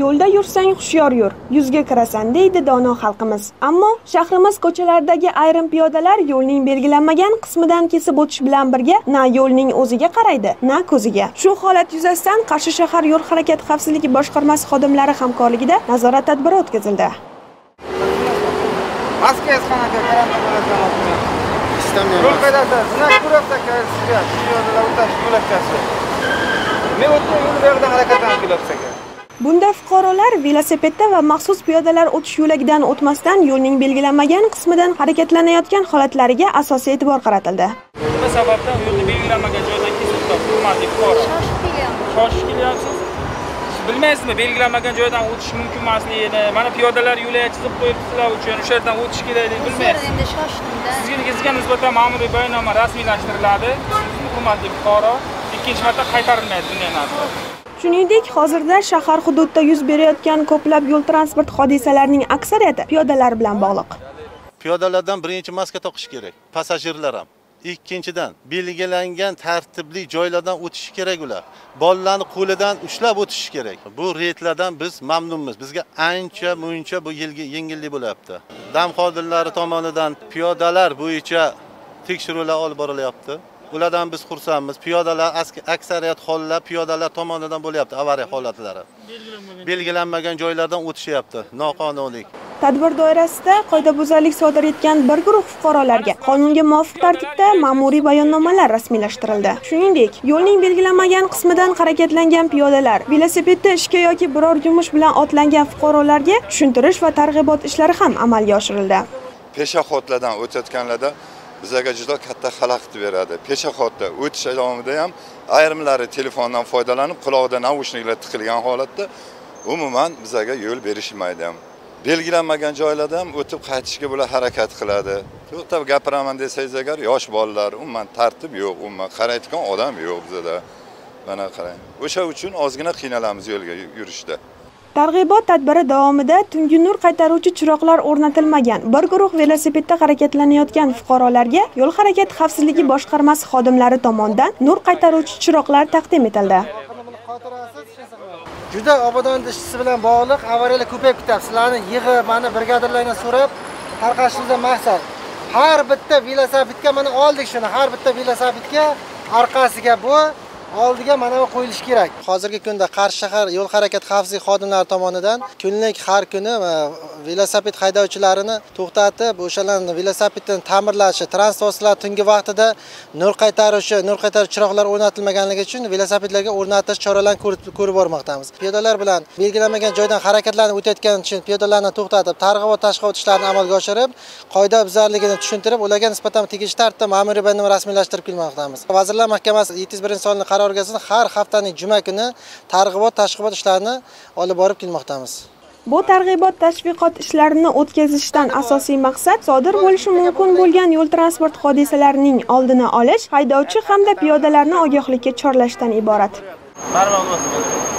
yursang hushyor yur yuzga kirasan deydi dono xalqimiz. Ammo shahrimiz ko'chalaridagi ayrim piyodalar yo'lning belgilanmagan qismidan kesib o'tish bilan birga na yo'lning o'ziga qaraydi na ko'ziga. Shu holat yuzasidan qarshi shahar yo'l harakati xavfsizligi boshqarmasi xodimlari hamkorligida nazorat tadbiri o'tkazildi. Qanaqa karantin holatdan yo'l qoidasi znak ko'ryapti aka sizga piyodalar o'tash yo'lakchasi. Men o'tgan yo'l buyog'idan harakatlanib kelyapsiz aka Bunda fuqarolar velosipedda va maxsus piyodalar o'tish yo'lagidan o'tmasdan yo'lning belgilanmagan qismidan harakatlanayotgan holatlariga asosiy e'tibor qaratildi. nima sababdan yo'lni belgilanmagan joydan kesib o'tyapsiz hurmatli fuqaro. Shoshib kelyapmiz shoshib kelyapsiz siz bilmaysizmi belgilanmagan joydan o'tish mumkin emasligini mana piyodalar yo'lak chizib qo'yibdi sizlar uchun o'sha yerdan o'tish kerak deb bilmaysiz. endi shoshdimda sizga sizga nisbatan ma'muriy bayonnoma rasmiylashtiriladi. Hurmatli fuqaro ikkinchi marta qaytarilmaydi bunday narsa Shuningdek, hozirda shahar hududida yuz berayotgan ko'plab yo'l transport hodisalarining aksariyati piyodalar bilan bog'liq. piyodalardan birinchi maska taqish kerak passajirlar ham. Ikkinchidan belgilangan tartibli joylardan o'tishi kerak ular. Bolalarni qo'lidan ushlab o'tishi kerak. Bu reydlardan biz mamnunmiz. Bizga ancha muncha bu yilgi yengillik bo'lyapti. Dam xodimlari tomonidan piyodalar bo'yicha tekshiruvlar olib borilyapti. Ulardan biz xursandmiz. Piyodalar aksariyat hollar piyodalar tomonidan bo'lyapti avariya holatlari. Belgilanmagan. Joylardan o'tishyapti. Noqonuniy. Tadbir doirasida qoidabuzarlik sodir etgan bir guruh fuqarolarga qonunga muvofiq tartibda ma'muriy bayonnomalar rasmiylashtirildi. Shuningdek, yo'lning belgilanmagan qismidan harakatlangan piyodalar, velosipedda ishga yoki biror yumush bilan otlangan fuqarolarga tushuntirish va targ'ibot ishlari ham amalga oshirildi. peshobodlardan o'tayotganlarda bizlarga juda katta xalaqit beradi. Peshobodda o'tish davomida ham ayrimlari telefondan foydalanib qulog'ida naushniklar tiqilgan holatda umuman bizlarga yo'l berishmaydi ham. Belgilanmagan joylarda ham o'tib qaytishga bular harakat qiladi. To'xtab gapiraman desangiz agar yosh bolalar umuman tartib yo'q umuman qaraydigan odam yo'q bizada. Mana qarang. O'sha uchun ozgina qiynalamiz yo'lga yurishda. Targ'ibot tadbiri davomida tungi nur qaytaruvchi chiroqlar o'rnatilmagan. Bir guruh velosipedda harakatlanayotgan fuqarolarga yo'l harakati xavfsizligi boshqarmasi xodimlari tomonidan nur qaytaruvchi chiroqlar taqdim etildi. juda obodonlashishi bilan bog'liq avariyalar ko'payib ketyapti. Sizlarni yig'ib mana brigadirlardan so'rab tarqatishimizdan maqsad. Har bitta velosipedga mana oldik shuni. Har bitta velosipedga orqasiga bu oldiga mana bu qo'yilishi kerak. Hozirgi kunda qarshi shahar yo'l harakati xavfsizlik xodimlari tomonidan kunlik har kuni e, velosiped haydovchilarini to'xtatib o'shalarni velosipedini ta'mirlashi transport vositalari tungi vaqtida nur qaytaruvchi nur qaytaruvchi chiroqlar o'rnatilmaganligi uchun velosipedlarga o'rnatish choralarini ko'rib bormoqdamiz. Piyodalar bilan belgilanmagan joydan harakatlanib o'tayotgani uchun piyodalarni to'xtatib targ'ibot targ'ibot ishlarini amalga oshirib qoidabuzarligini tushuntirib ularga nisbatan tegishli tartibda ma'muriy bayonnoma rasmiylashtirib kelmoqdamiz. Vazirlar mahkamasi yettiz birinchi sonli qaroriga asosan har haftaning juma kuni targ'ibot tashg'ibot ishlarini olib borib kelmoqdamiz Bu targ'ibot tashviqot ishlarini o'tkazishdan asosiy maqsad sodir bo'lishi mumkin bo'lgan yo'l transport hodisalarining oldini olish, haydovchi hamda piyodalarni ogohlikka chorlashdan iborat. barmoq